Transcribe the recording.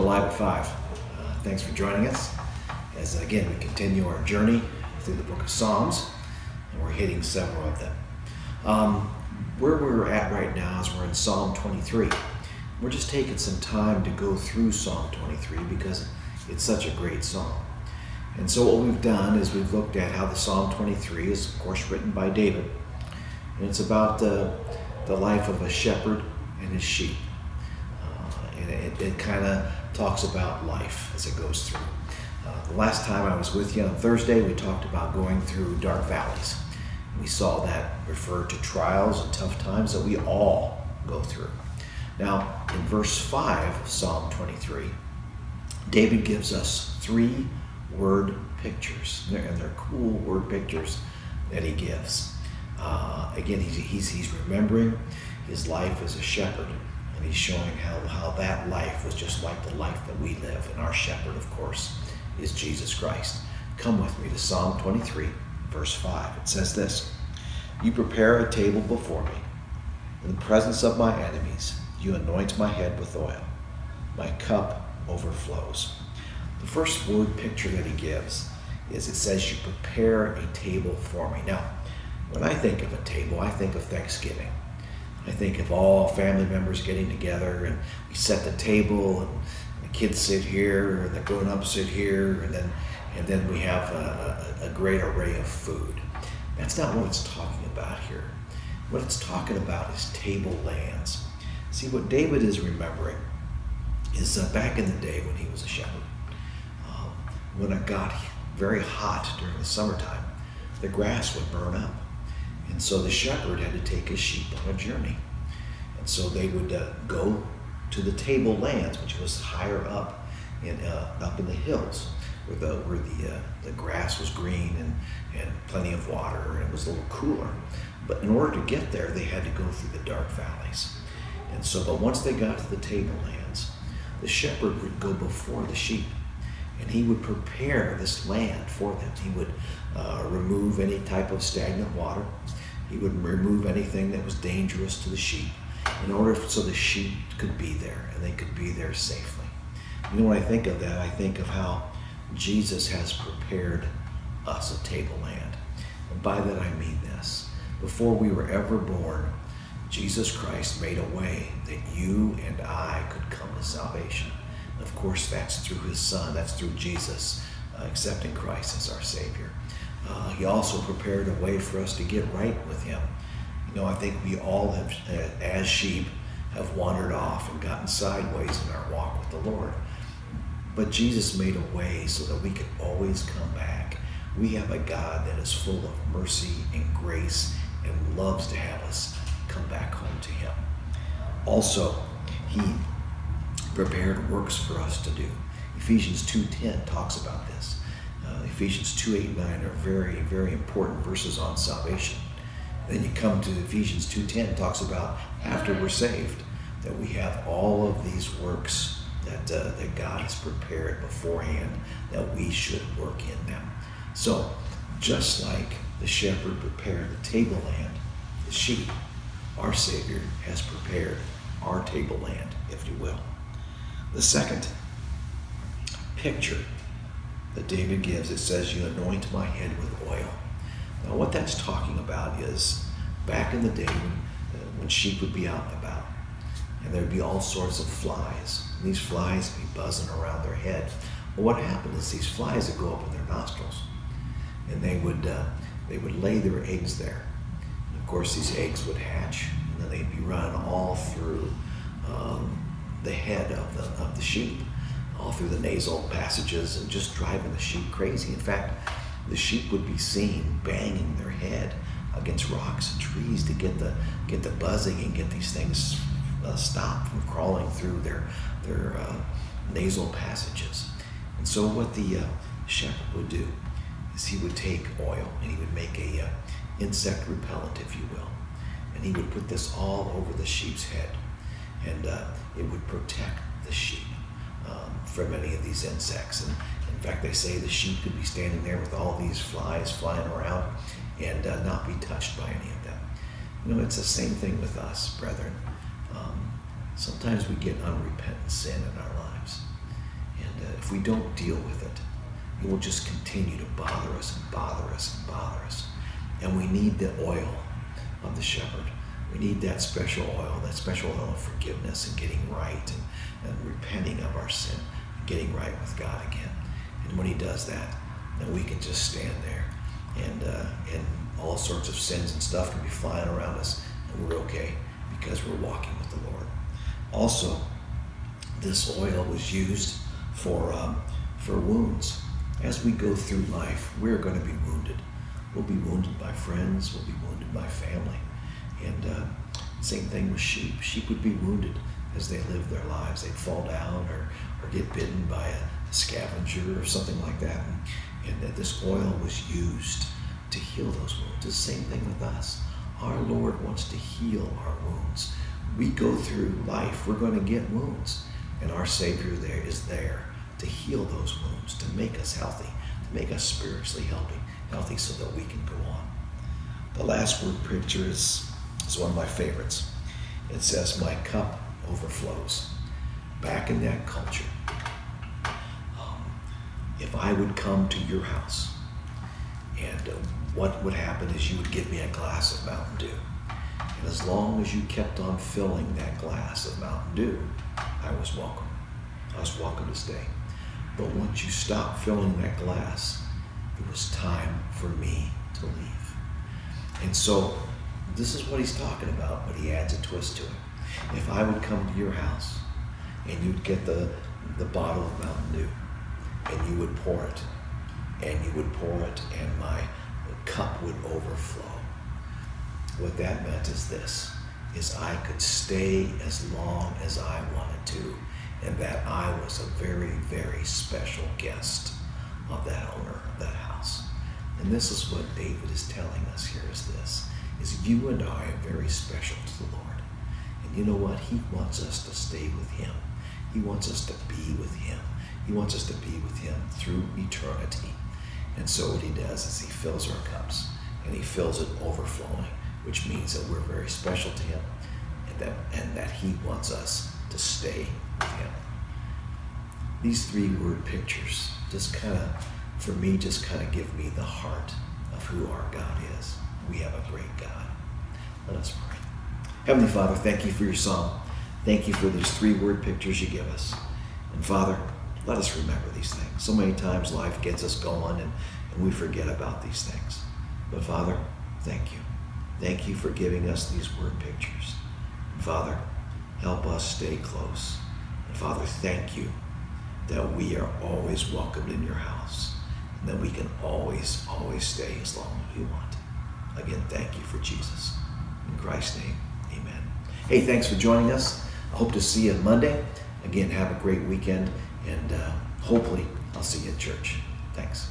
to Live at 5. Uh, thanks for joining us as, again, we continue our journey through the book of Psalms, and we're hitting several of them. Um, where we're at right now is we're in Psalm 23. We're just taking some time to go through Psalm 23 because it's such a great psalm. And so, what we've done is we've looked at how the Psalm 23 is, of course, written by David. And it's about the, the life of a shepherd and his sheep. Uh, and it, it kind of talks about life as it goes through. Uh, the last time I was with you on Thursday, we talked about going through dark valleys. We saw that refer to trials and tough times that we all go through. Now, in verse 5 of Psalm 23, David gives us three word pictures, and they're cool word pictures that he gives. Uh, again, he's, he's, he's remembering his life as a shepherd, and he's showing how, how that life was just like the life that we live. And our shepherd, of course, is Jesus Christ. Come with me to Psalm 23, verse 5. It says this You prepare a table before me. In the presence of my enemies, you anoint my head with oil. My cup overflows. The first word picture that he gives is it says, You prepare a table for me. Now, when I think of a table, I think of Thanksgiving. I think of all family members getting together and we set the table and the kids sit here and the grown-ups sit here and then and then we have a, a, great array of food. That's not what it's talking about here. What it's talking about is table lands. See, what David is remembering is uh, back in the day when he was a shepherd, um, when it got very hot during the summertime, the grass would burn up. And so the shepherd had to take his sheep on a journey. And so they would uh, go to the table lands, which was higher up in, uh, up in the hills, where the, where the, uh, the grass was green and, and plenty of water, and it was a little cooler. But in order to get there, they had to go through the dark valleys. And so, but once they got to the tablelands, the shepherd would go before the sheep and he would prepare this land for them. He would uh, remove any type of stagnant water. He would remove anything that was dangerous to the sheep in order so the sheep could be there and they could be there safely. You know, when I think of that, I think of how Jesus has prepared us a tableland. And by that I mean this. Before we were ever born, Jesus Christ made a way that you and I could come to salvation. Of course, that's through his son, that's through Jesus, uh, accepting Christ as our Savior. Uh, he also prepared a way for us to get right with him. You know, I think we all have, uh, as sheep, have wandered off and gotten sideways in our walk with the Lord. But Jesus made a way so that we could always come back. We have a God that is full of mercy and grace and loves to have us come back home to Him. Also, He prepared works for us to do. Ephesians 2.10 talks about this. Ephesians 2, 8, 9 are very, very important verses on salvation. Then you come to Ephesians 2.10, talks about after we're saved, that we have all of these works that, uh, that God has prepared beforehand that we should work in them. So, just like the shepherd prepared the tableland, the sheep, our Savior has prepared our tableland, if you will. The second picture that David gives, it says, You anoint my head with oil. Now, what that's talking about is back in the day when, uh, sheep would be out and about, and there'd be all sorts of flies. And these flies would be buzzing around their head. Well, what happened is these flies would go up in their nostrils, and they would uh, they would lay their eggs there. And of course, these eggs would hatch, and then they'd be run all through um, the head of the, of the sheep, all through the nasal passages, and just driving the sheep crazy. In fact, the sheep would be seen banging their head against rocks and trees to get the get the buzzing and get these things uh, stopped from crawling through their their uh, nasal passages. And so, what the uh, shepherd would do is he would take oil and he would make a uh, insect repellent, if you will, and he would put this all over the sheep's head and uh, it would protect the sheep um, from any of these insects. And in fact, they say the sheep could be standing there with all these flies flying around and uh, not be touched by any of them. You know, it's the same thing with us, brethren. Um, sometimes we get unrepentant sin in our lives. uh, if we don't deal with it, it will just continue to bother us and bother us and bother us. And we need the oil of the shepherd. We need that special oil, that special oil of forgiveness and getting right and, and repenting of our sin and getting right with God again. And when he does that, then we can just stand there and, uh, and all sorts of sins and stuff can be flying around us and we're okay because we're walking with the Lord. Also, this oil was used for, um, for wounds. As we go through life, we're going to be wounded. We'll be wounded by friends, we'll be wounded by family. And uh, same thing with sheep. Sheep would be wounded as they lived their lives. They'd fall down or, or get bitten by a scavenger or something like that. And, and that this oil was used to heal those wounds. It's the same thing with us. Our Lord wants to heal our wounds. We go through life, we're going to get wounds. And our Savior there is there to heal those wounds, to make us healthy, to make us spiritually healthy, healthy so that we can go on. The last word picture is, is one of my favorites. It says, My cup overflows. Back in that culture, um, if I would come to your house, and uh, what would happen is you would give me a glass of Mountain Dew. And as long as you kept on filling that glass of Mountain Dew, I was welcome. I was welcome to stay. But once you stopped filling that glass, it was time for me to leave. And so this is what he's talking about, but he adds a twist to it. If I would come to your house and you'd get the, the bottle of Mountain Dew and you would pour it, and you would pour it, and my cup would overflow. What that meant is this, is I could stay as long as I wanted to, and that I was a very, very special guest of that owner of that house. And this is what David is telling us here is this, is you and I are very special to the Lord. And you know what? He wants us to stay with him. He wants us to be with him. He wants us to be with him through eternity. And so what he does is he fills our cups and he fills it overflowing, which means that we're very special to him and that, and that he wants us to stay with him. These three word pictures just kind of, for me, just kind of give me the heart of who our God is. We have a great God. Let us pray. Heavenly Father, thank you for your song. Thank you for these three word pictures you give us. And Father, let us remember these things. So many times life gets us going and, and we forget about these things. But Father, thank you. Thank you for giving us these word pictures. And Father, help us stay close. And Father, thank you that we are always welcomed in your house and that we can always, always stay as long as we want. Again, thank you for Jesus. In Christ's name, amen. Hey, thanks for joining us. I hope to see you Monday. Again, have a great weekend, and uh, hopefully, I'll see you at church. Thanks.